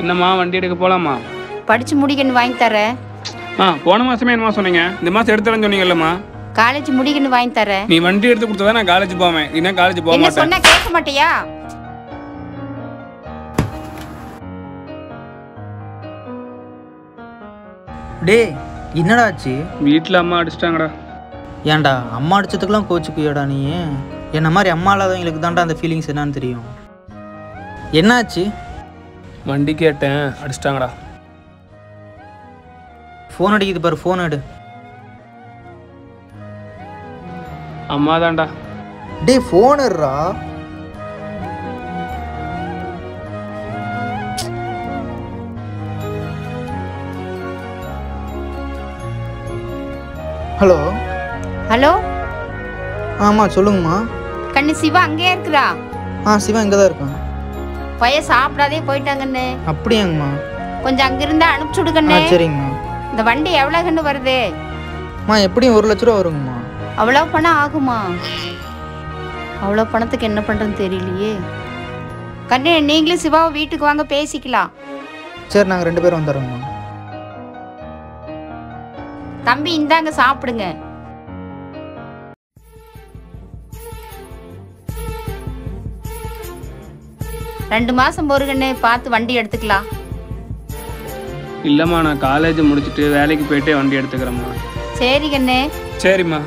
என்னம்மா வண்டி எடுக்க போலாமா? படிச்சு முடிக்கன்னு வாங்கி தரேன். ஆ போன மாசமே என்னமா சொன்னீங்க? இந்த மாசம் எடுத்துறேன்னு சொன்னீங்கல்லம்மா. காலேஜ் முடிக்கன்னு வாங்கி தரேன். நீ வண்டி எடுத்து கொடுத்தா நான் காலேஜ் போவேன். இன்னும் காலேஜ் போக என்ன மாட்டேன். சொன்னா கேட்க மாட்டியா? டேய் என்னடா ஆச்சு? வீட்டில் அம்மா அடிச்சிட்டாங்கடா. ஏன்டா அம்மா அடிச்சதுக்கெல்லாம் கோச்சுக்குவியாடா நீ? என்ன மாதிரி அம்மா இல்லாதவங்களுக்கு தான்டா அந்த ஃபீலிங்ஸ் என்னன்னு தெரியும். என்னாச்சு? வண்டி கேட்டேன் அடிச்சிட்டாங்கடா. ஃபோன் அடிக்குது பாரு ஃபோன் எடு. அம்மா தான்டா டேய் ஃபோன் எடுறா. ஹலோ ஹலோ ஆமாம் சொல்லுங்கம்மா. கண்ணு சிவா அங்கேயே இருக்கிறா? ஆ சிவா இங்கே தான் இருக்கான். பையன் சாப்பிடாதே போயிட்டாங்கண்ணே அப்படியாங்கம்மா. கொஞ்சம் அங்க இருந்தா அனுப்பிச்சு விடுங்கண்ணே. சரிங்கம்மா. இந்த வண்டி எவ்வளவு கண்ணு வருது? அம்மா எப்படியும் ஒரு லட்ச ரூபா வருங்கம்மா. அவ்வளோ பணம் ஆகுமா? அவ்வளோ பணத்துக்கு என்ன பண்றதுன்னு தெரியலையே. கண்ணு நீங்களும் சிவாவை வீட்டுக்கு வாங்க பேசிக்கலாம். சரி நாங்கள் ரெண்டு பேரும் வந்துடுறோங்கம்மா தம்பி இந்தாங்க சாப்பிடுங்க. ரெண்டு மாசம் பொறுகண்ணு பார்த்து வண்டி எடுத்துக்கலாம். இல்லைம்மா நான் காலேஜ் முடிச்சுட்டு வேலைக்கு போயிட்டே வண்டி எடுத்துக்கிறேம்மா. சரி கண்ணு சரிம்மா.